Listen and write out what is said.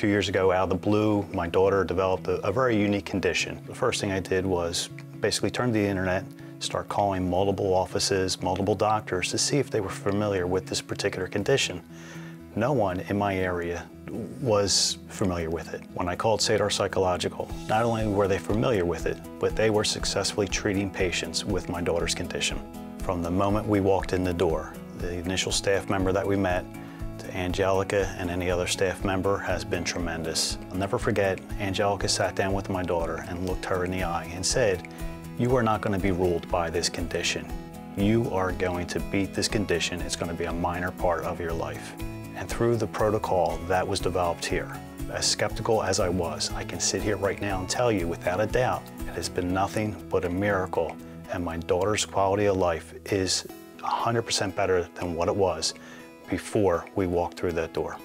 few years ago, out of the blue, my daughter developed a, a very unique condition. The first thing I did was basically turn to the internet, start calling multiple offices, multiple doctors to see if they were familiar with this particular condition. No one in my area was familiar with it. When I called Sadar Psychological, not only were they familiar with it, but they were successfully treating patients with my daughter's condition. From the moment we walked in the door, the initial staff member that we met, to Angelica and any other staff member has been tremendous. I'll never forget, Angelica sat down with my daughter and looked her in the eye and said, you are not going to be ruled by this condition. You are going to beat this condition. It's going to be a minor part of your life. And through the protocol that was developed here, as skeptical as I was, I can sit here right now and tell you without a doubt, it has been nothing but a miracle. And my daughter's quality of life is 100% better than what it was before we walk through that door.